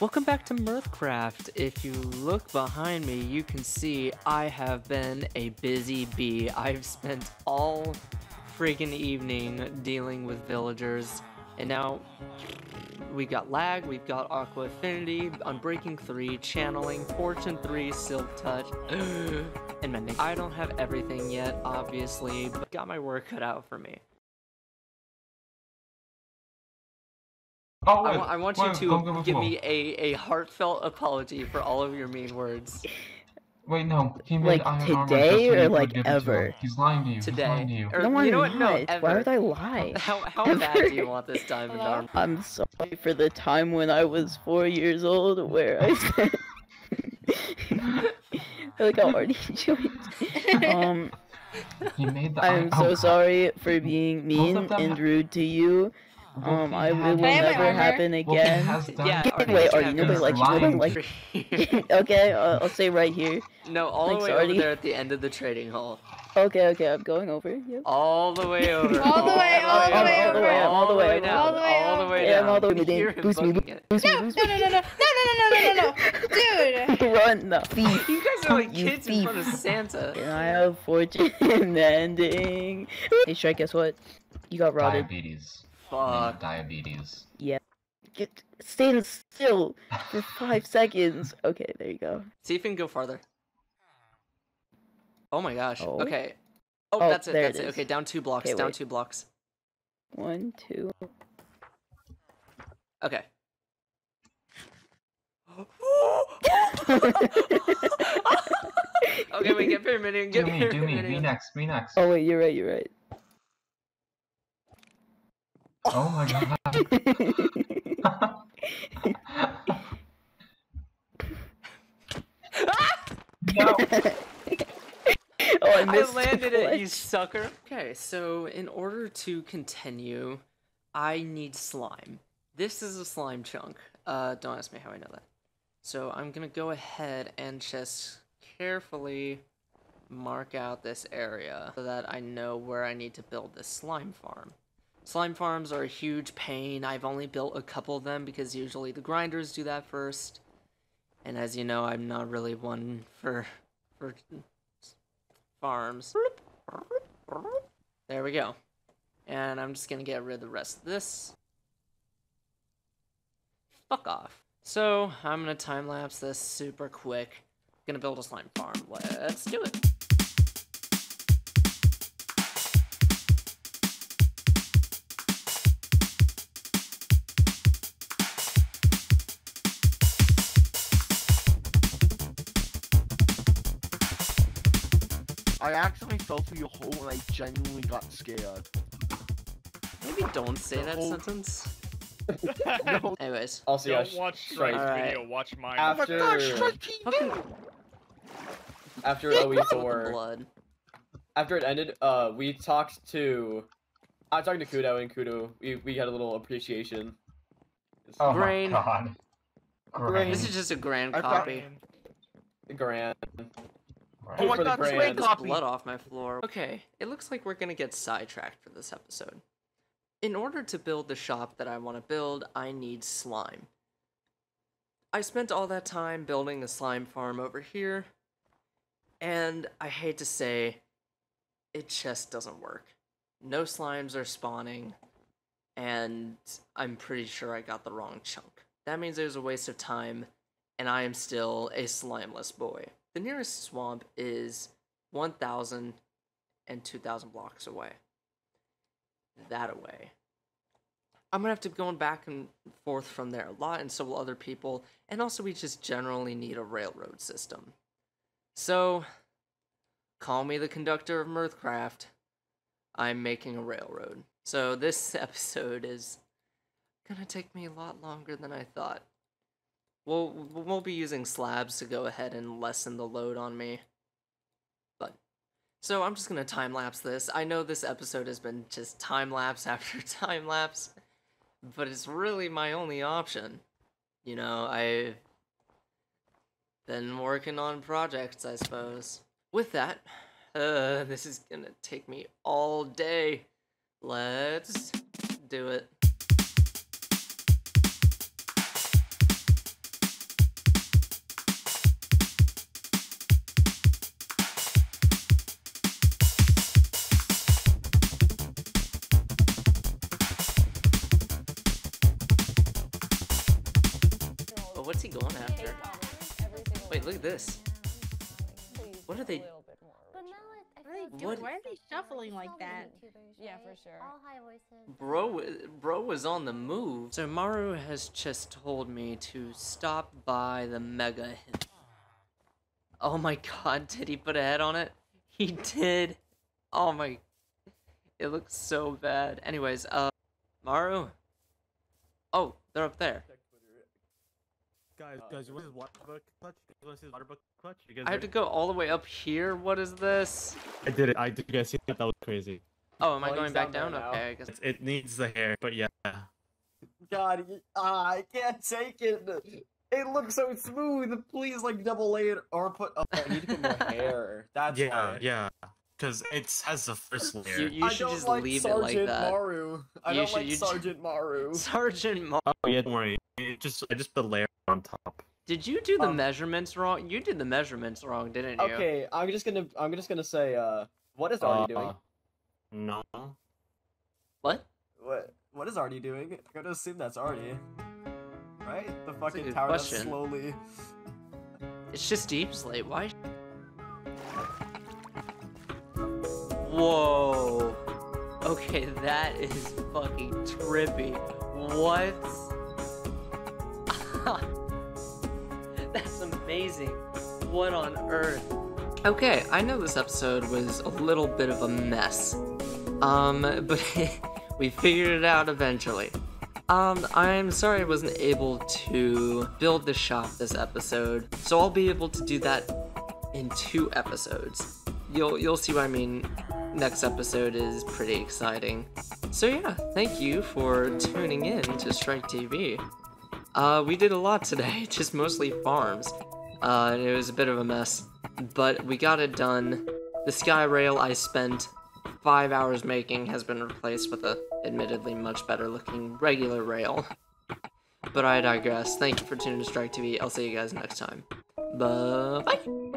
Welcome back to Mirthcraft. If you look behind me, you can see I have been a busy bee. I've spent all freaking evening dealing with villagers, and now we've got lag, we've got Aqua Affinity, Unbreaking 3, Channeling, Fortune 3, Silk Touch, and Mending. I don't have everything yet, obviously, but got my work cut out for me. Oh, I wa- I want wait, you don't to give me a, a heartfelt apology for all of your mean words. Wait, no. He made Like, iron armor today just so or, you could like, give it to him. ever? He's lying to you. He's Today. lying to you. Or, no, you I'm know what? No, not. ever. Why would I lie? How, how bad do you want this diamond Hello? armor? I'm sorry for the time when I was four years old where I said. like I already joined. Um, He made the I'm iron- so oh, sorry for being mean them and ha- rude to you. Wolfie Um, I it will I never happen again. Yeah, it. Artie, Wait, you Artie, nobody this likes you. Nobody lying. likes okay, uh, I'll stay right here. no, all Thanks, the way over Artie. there at the end of the trading hall. Okay, okay, I'm going over. Yep. All the way over. All the way, all the way all the way, over. all the way, down. all the way all the over. way Yeah, down. I'm all the way down. You're Boost me, booking it. Boost me, No, boost no, no, no, no, no, no, no, no, no, no, dude. me. Run, no, thief. You guys are like You kids in front of thief. Santa. Can I have fortune ending? Hey, Strike, guess what? You got rotted. Diabetes. Fuck. Diabetes. Yeah. Get stand still for five seconds. Okay, there you go. See if you can go farther. Oh my gosh. Oh. Okay. Oh, Oh, that's it. That's it it. is. Okay, down two blocks. Okay, down wait. two blocks. One, two. Okay. okay, wait. Get pyramid. Do Get me, do me. pyramid. Me next, me next. oh wait, you're right. You're right. Oh my god. no. oh, I I landed it, you sucker. Okay, so in order to continue, I need slime. This is a slime chunk. Uh, don't ask me how I know that. So I'm gonna go ahead and just carefully mark out this area so that I know where I need to build this slime farm. Slime farms are a huge pain. I've only built a couple of them because usually the grinders do that first. And as you know, I'm not really one for for farms. There we go. And I'm just gonna get rid of the rest of this. Fuck off. So I'm gonna time lapse this super quick. Gonna build a slime farm. Let's do it. I actually fell through your hole and I genuinely got scared. Maybe don't say The that whole- sentence. No. Anyways. Also, yeah, Don't sh- watch Strike's Alright. video, watch mine. Oh my After gosh, Strike TV! Fucking after OE the Thor, blood. after it ended, uh, we talked to, I was talking to Kudo, and Kudo, we we had a little appreciation. Oh Brain. my god. Brain. This is just a grand I found- copy. Grand. Right. Oh my god, brand. Sway copy! blood off my floor. Okay, it looks like we're gonna get sidetracked for this episode. In order to build the shop that I want to build, I need slime. I spent all that time building a slime farm over here, and I hate to say, it just doesn't work. No slimes are spawning, and I'm pretty sure I got the wrong chunk. That means it was a waste of time, and I am still a slimeless boy. The nearest swamp is 1,000 and 2,000 blocks away. That away. I'm gonna have to be going back and forth from there a lot, and so will other people. And also, we just generally need a railroad system. So, call me the conductor of Mirthcraft. I'm making a railroad. So, this episode is gonna take me a lot longer than I thought. We'll, we'll be using slabs to go ahead and lessen the load on me. But, so I'm just gonna time lapse this. I know this episode has been just time lapse after time lapse, but it's really my only option. You know, I've been working on projects, I suppose. With that, uh, this is gonna take me all day. Let's do it. Going after? Wait, look at this. What are they- But now I, I What are they feel doing? What- Why are they shuffling like that? Yeah, for sure. All high voices. Bro, bro was on the move. So Maru has just told me to stop by the Mega Hint. Oh my god, did he put a head on it? He did. Oh my. It looks so bad. Anyways, uh, Maru. Oh, they're up there. Guys, Uh, guys, you want this water book clutch? You want this water book clutch? You guys I have to go all the way up here. What is this? I did it. I did. You guys see that? That was crazy. Oh, am I going back down down? now. Okay, I guess. It's, it needs the hair, but yeah. God, y- ah, I can't take it. It looks so smooth. Please, like double lay it or put. Oh, I need to put more hair. That's yeah, why. yeah. Because it has the first layer. You, you should just like leave Sergeant it like that. Maru. I You don't should- like you ju- Sergeant Maru. Sergeant Maru. Oh yeah, don't worry. It just I just put a layer on top. Did you do the Um, measurements wrong? You did the measurements wrong, didn't you? Okay, I'm just gonna. I'm just gonna say. Uh, what is Artie doing? Uh, No. What? What? What is Artie doing? I'm gonna assume that's Artie. Right? The a fucking good tower that's slowly. It's just Deep Slate. Why? Whoa. Okay, that is fucking trippy. What? What on earth? Okay, I know this episode was a little bit of a mess. Um, but we figured it out eventually. Um, I'm sorry I wasn't able to build the shop this episode, so I'll be able to do that in two episodes. You'll you'll see what I mean. Next episode is pretty exciting. So yeah, thank you for tuning in to Strike TV. Uh, we did a lot today, just mostly farms. Uh, and it was a bit of a mess, but we got it done. The sky rail I spent five hours making has been replaced with a admittedly much better looking regular rail. but I digress. Thank you for tuning to Strike TV. I'll see you guys next time. Bye bye.